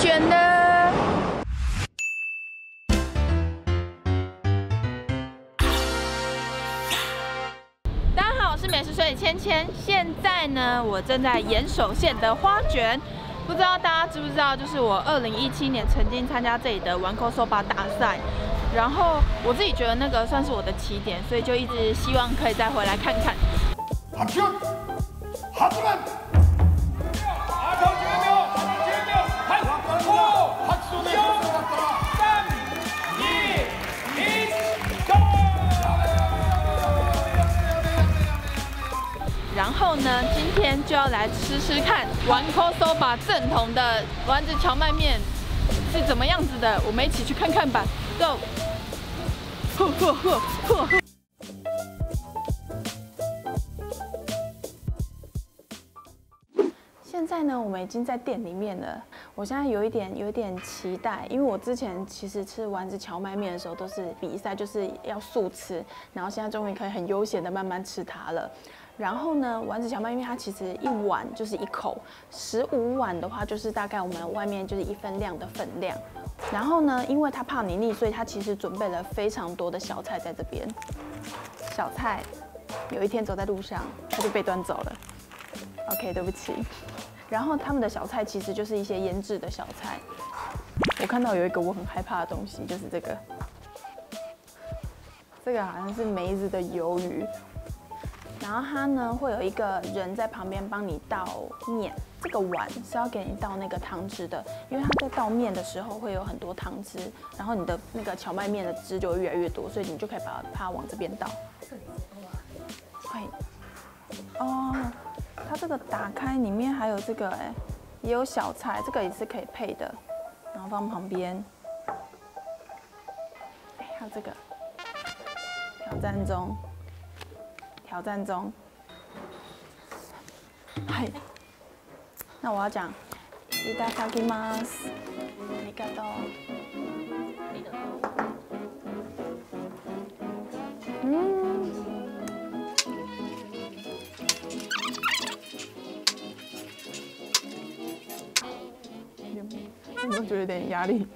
卷的。大家好，我是美食水芊芊。现在呢，我正在岩手县的花卷。不知道大家知不知道，就是我二零一七年曾经参加这里的玩 o 手把大赛，然后我自己觉得那个算是我的起点，所以就一直希望可以再回来看看。后呢，今天就要来吃吃看玩 Kosoba 正统的丸子荞麦面是怎么样子的，我们一起去看看吧。Go！现在呢，我们已经在店里面了。我现在有一点有一点期待，因为我之前其实吃丸子荞麦面的时候都是比赛，就是要速吃，然后现在终于可以很悠闲的慢慢吃它了。然后呢，丸子荞麦面它其实一碗就是一口，十五碗的话就是大概我们外面就是一份量的分量。然后呢，因为它怕你腻，所以它其实准备了非常多的小菜在这边。小菜，有一天走在路上，它就被端走了。OK，对不起。然后他们的小菜其实就是一些腌制的小菜。我看到有一个我很害怕的东西，就是这个，这个好像是梅子的鱿鱼。然后它呢会有一个人在旁边帮你倒面，这个碗是要给你倒那个汤汁的，因为它在倒面的时候会有很多汤汁，然后你的那个荞麦面的汁就会越来越多，所以你就可以把它往这边倒。会哦，它这个打开里面还有这个哎，也有小菜，这个也是可以配的，然后放旁边。哎，还有这个挑战中。挑战中，嗨，那我要讲，いただきます。ありがとう。嗯，有没有觉得有点压力？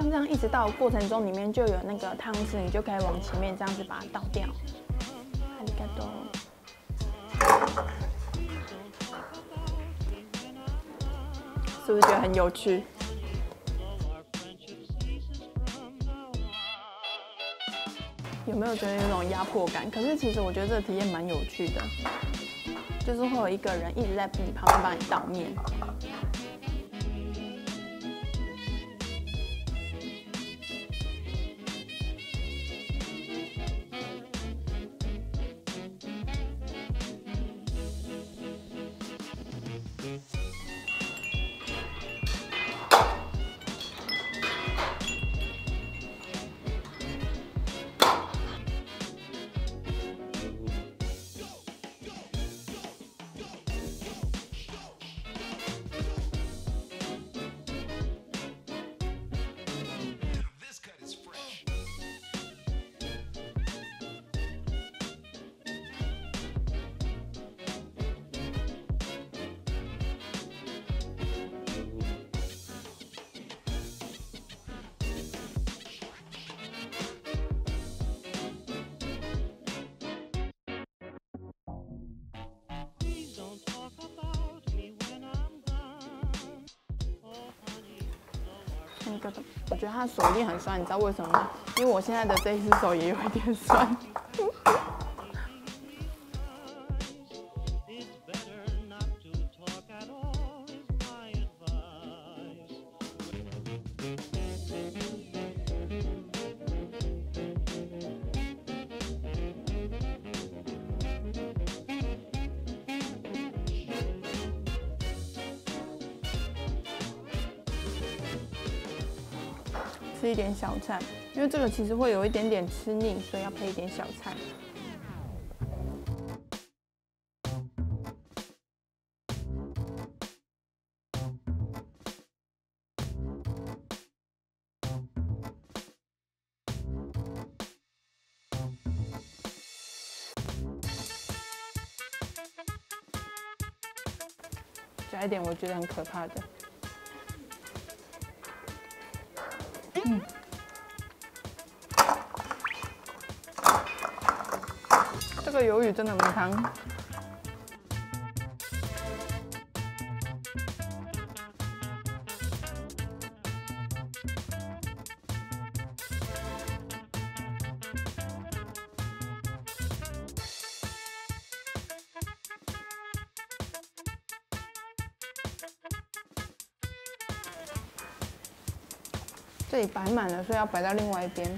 像这样一直倒过程中，里面就有那个汤汁，你就可以往前面这样子把它倒掉。阿里嘎多，是不是觉得很有趣？有没有觉得有种压迫感？可是其实我觉得这个体验蛮有趣的，就是会有一个人一直在你旁边帮你倒面。那个，我觉得他的手一定很酸，你知道为什么吗？因为我现在的这一只手也有一点酸。吃一点小菜。因为这个其实会有一点点吃腻，所以要配一点小菜。加一点我觉得很可怕的。嗯，这个鱿鱼真的很香。这里摆满了，所以要摆到另外一边。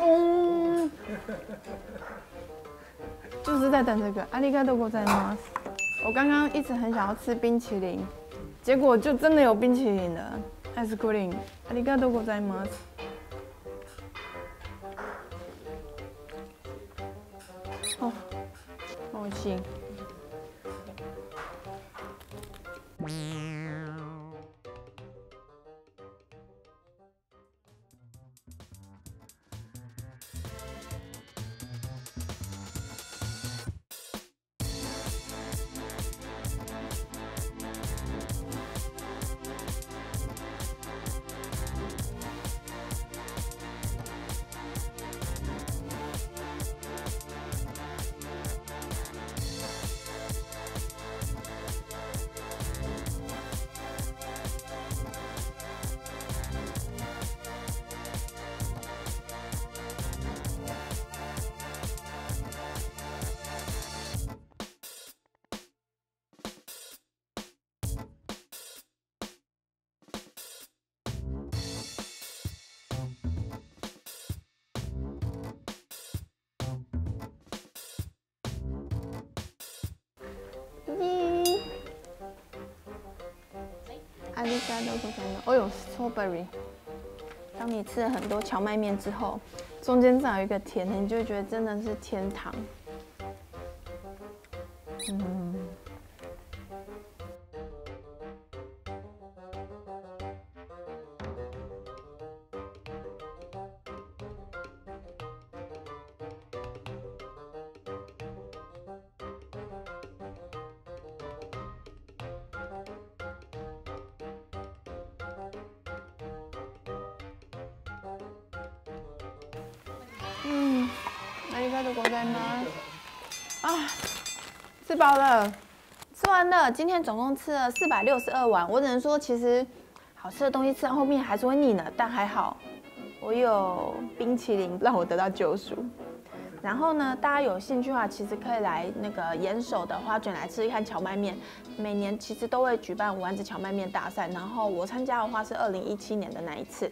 嗯，就是在等这个。阿里嘎多ございます。我刚刚一直很想要吃冰淇淋，结果就真的有冰淇淋了。ice cream。阿里嘎多ございます。哦，好吃。 阿里嘎多ございます。哦呦，strawberry。当你吃了很多荞麦面之后，中间再有一个甜的，你就会觉得真的是天堂。嗯。嗯， 阿里嘎多ございます。啊，吃饱了，吃完了。今天总共吃了四百六十二碗，我只能说，其实好吃的东西吃到后面还是会腻呢，但还好，我有冰淇淋让我得到救赎。然后呢，大家有兴趣的话，其实可以来那个岩手的花卷来吃一看荞麦面。每年其实都会举办丸子荞麦面大赛，然后我参加的话是二零一七年的那一次。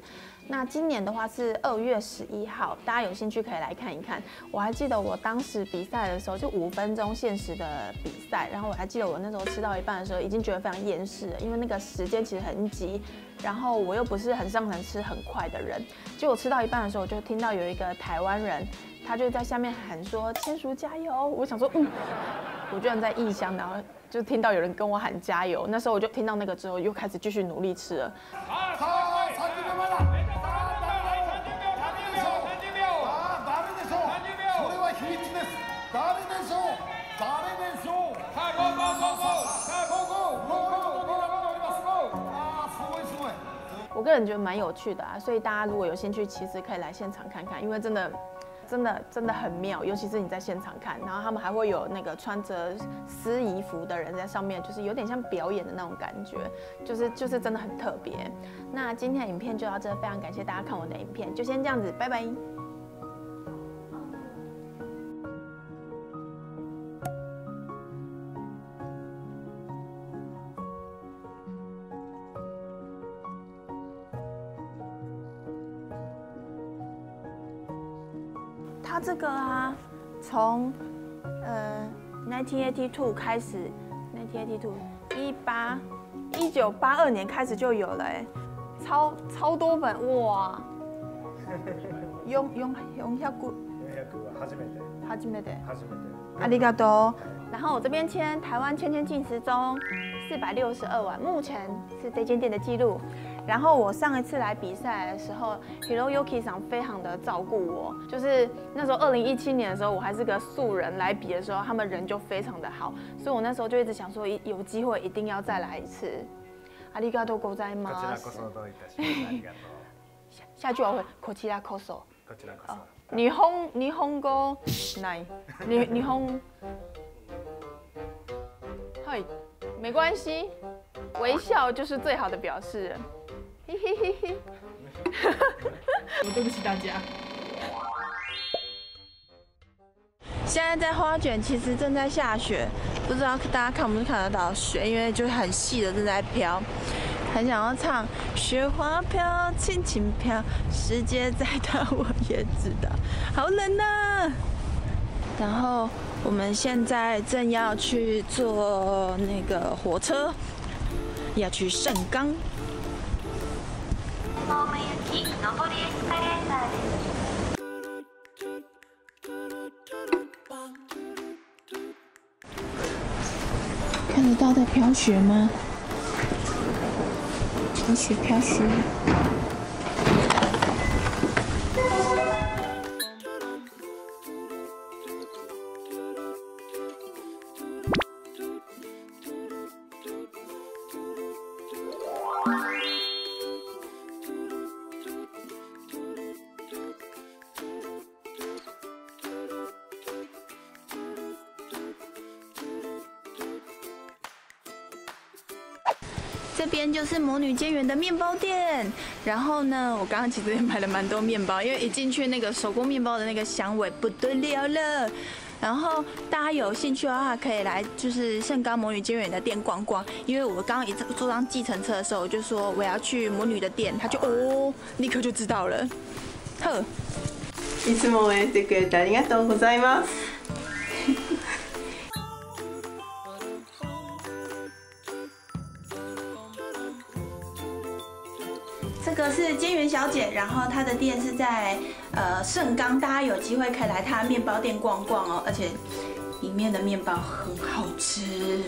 那今年的话是二月十一号，大家有兴趣可以来看一看。我还记得我当时比赛的时候就五分钟限时的比赛，然后我还记得我那时候吃到一半的时候已经觉得非常厌世了，因为那个时间其实很急，然后我又不是很擅长吃很快的人，结果吃到一半的时候我就听到有一个台湾人。他就在下面喊说：“千叔加油！”我想说，嗯，我居然在异乡，然后就听到有人跟我喊加油。那时候我就听到那个之后，又开始继续努力吃了。好，好我个人觉得蛮有趣的啊，所以大家如果有兴趣，其实可以来现场看看，因为真的，真的，真的很妙，尤其是你在现场看，然后他们还会有那个穿着司衣服的人在上面，就是有点像表演的那种感觉，就是就是真的很特别。那今天的影片就到这，非常感谢大家看我的影片，就先这样子，拜拜。它这个啊，从呃1982开始，1982一八一九八二年开始就有了，哎，超超多本哇！用用用下古，用下古啊，初めて，初めて，初めて，ありがとう。然后我这边签台湾签签进时钟四百六十二万，目前是这间店的记录。 然后我上一次来比赛的时候，Hiroyuki 上非常的照顾我，就是那时候二零一七年的时候，我还是个素人来比的时候，他们人就非常的好，所以我那时候就一直想说，有机会一定要再来一次。ありがとうございます。下句我会こちらこそ。こちらこそ。日本日本語ない。日日本。嗨，没关系，微笑就是最好的表示。 嘿嘿嘿嘿，我对不起大家。现在在花卷，其实正在下雪，不知道大家看不看得到雪，因为就很细的正在飘。很想要唱雪花飘，轻轻飘，世界再大我也知道。好冷呐！然后我们现在正要去坐那个火车，要去盛冈。看得到在飘雪吗？飘雪，飘雪。这边就是魔女尖圆的面包店，然后呢，我刚刚其实也买了蛮多面包，因为一进去那个手工面包的那个香味不得了了。然后大家有兴趣的话，可以来就是盛冈魔女尖圆的店逛逛，因为我刚刚一坐上计程车的时候，我就说我要去魔女的店，他就哦，立刻就知道了。呵，いつも応援してくれてありがとうございます。 是尖圆小姐，然后她的店是在呃盛冈，大家有机会可以来她面包店逛逛哦，而且里面的面包很好吃。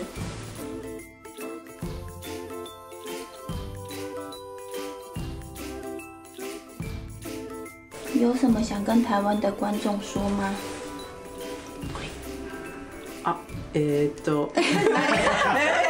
有什么想跟台湾的观众说吗？啊，えっと、えっとなんだろう。